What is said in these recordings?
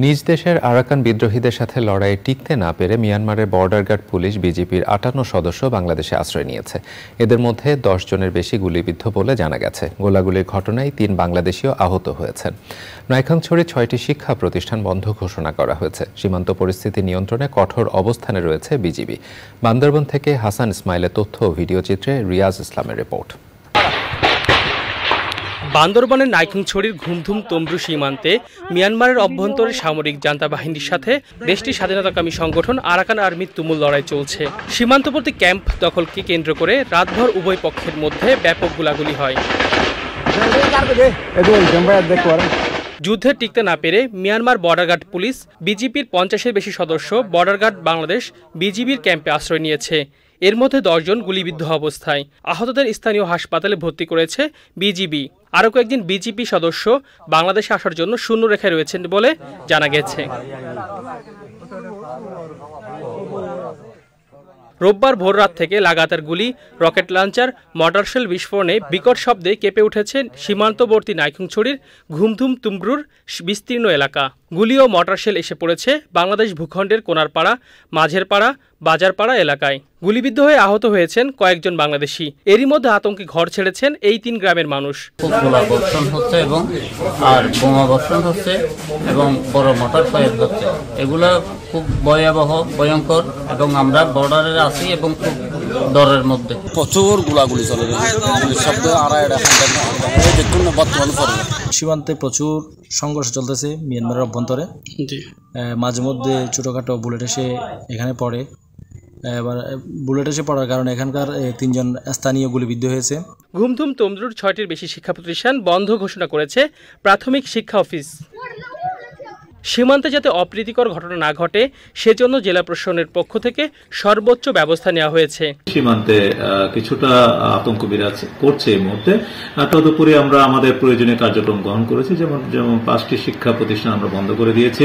নিজ দেশের আরাকান বিদ্রোহীদের সাথে লড়াইয়ে টিকতে না পেরে মিয়ানমারের বর্ডার গার্ড পুলিশ বিজেপির আটান্ন সদস্য বাংলাদেশে আশ্রয় নিয়েছে। এদের মধ্যে দশ জনের বেশি গুলিবিদ্ধ বলে জানা গেছে। গোলাগুলির ঘটনায় তিন বাংলাদেশীয় আহত হয়েছেন। নয়খাংছড়ি ছয়টি শিক্ষা প্রতিষ্ঠান বন্ধ ঘোষণা করা হয়েছে। সীমান্ত পরিস্থিতি নিয়ন্ত্রণে কঠোর অবস্থানে রয়েছে বিজিবি। বান্দরবন থেকে হাসান ইসমাইলের তথ্য ও ভিডিওচিত্রে রিয়াজ ইসলামের রিপোর্ট। বান্দরবানের নাইকিংছড়ির ঘুমধুম তমরু সীমান্তে মিয়ানমারের অভ্যন্তরে সামরিক জান্তা বাহিনীর সাথে দেশটির স্বাধীনতাকামী সংগঠন আরাকান আর্মির তুমুল লড়াই চলছে। সীমান্তবর্তী ক্যাম্প দখলকে কেন্দ্র করে রাতভর উভয় পক্ষের মধ্যে ব্যাপক গোলাগুলি হয়। যুদ্ধে টিকতে না পেরে মিয়ানমার বর্ডার গার্ড পুলিশ বিজিপির পঞ্চাশের বেশি সদস্য বর্ডার গার্ড বাংলাদেশ বিজিবির ক্যাম্পে আশ্রয় নিয়েছে। এর মধ্যে দশজন গুলিবিদ্ধ অবস্থায়। আহতদের স্থানীয় হাসপাতালে ভর্তি করেছে বিজিবি। আরও কয়েকজন বিজিপি সদস্য বাংলাদেশে আসার জন্য শূন্য রেখায় রয়েছেন বলে জানা গেছে। রোববার ভোররাত থেকে লাগাতার গুলি, রকেট লঞ্চার মটারশেল বিস্ফোরণে বিকট শব্দে কেঁপে উঠেছে সীমান্তবর্তী নাইকুংছড়ির ঘুমধুম তুমগ্রুর বিস্তীর্ণ এলাকা। গুলি ও মটারশেল এসে পড়েছে বাংলাদেশ ভূখণ্ডের কোনারপাড়া মাঝের পাড়া বাজারপাড়া এলাকায়। গুলিবিদ্ধ হয়ে আহত হয়েছেন কয়েকজন বাংলাদেশি। এরই মধ্যে আতঙ্কে ঘর ছেড়েছেন এই তিন গ্রামের মানুষ। খুব গোলাবর্ষণ হচ্ছে এবং আর বোমা বর্ষণ হচ্ছে এবং বড় মোটর ফায়ার হচ্ছে। এগুলা খুব ভয়াবহ ভয়ঙ্কর এবং আমরা বর্ডারে আছি এবং খুব ডরের মধ্যে। প্রচুর গোলাগুলি চলে শব্দ আড়াই দেখুন বর্তমানে পড়ে সীমান্তে প্রচুর সংঘর্ষ চলতেছে মিয়ানমারের অভ্যন্তরে। মাঝে মধ্যে ছোটোখাটো বুলেট এসে এখানে পড়ে। এবার বুলেট এসে পড়ার কারণে এখানকার তিনজন স্থানীয় গুলিবিদ্ধ হয়েছে। ঘুমধুম তমদুর ছয়টির বেশি শিক্ষা প্রতিষ্ঠান বন্ধ ঘোষণা করেছে প্রাথমিক শিক্ষা অফিস। সীমান্তে যাতে অপ্রীতিকর ঘটনা না ঘটে সেজন্য জেলা প্রশাসনের পক্ষ থেকে সর্বোচ্চ ব্যবস্থা নেওয়া হয়েছে। সীমান্তে কিছুটা আতঙ্ক বিরাজ করছে এই মুহূর্তে। তদুপরি আমরা আমাদের প্রয়োজনীয় কার্যক্রম গ্রহণ করেছি যেমন যেমন পাঁচটি শিক্ষা প্রতিষ্ঠান আমরা বন্ধ করে দিয়েছি।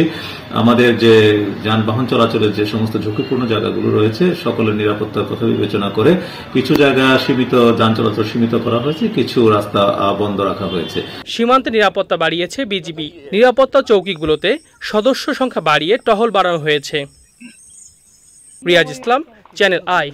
আমাদের যে যানবাহন চলাচলের যে সমস্ত ঝুঁকিপূর্ণ জায়গাগুলো রয়েছে সকলের নিরাপত্তার কথা বিবেচনা করে কিছু জায়গা সীমিত যান চলাচল সীমিত করা হয়েছে কিছু রাস্তা বন্ধ রাখা হয়েছে। সীমান্তে নিরাপত্তা বাড়িয়েছে বিজিবি। নিরাপত্তা চৌকিগুলোতে সদস্য সংখ্যা বাড়িয়ে টহল বাড়ানো হয়েছে। রিয়াজ ইসলাম চ্যানেল আই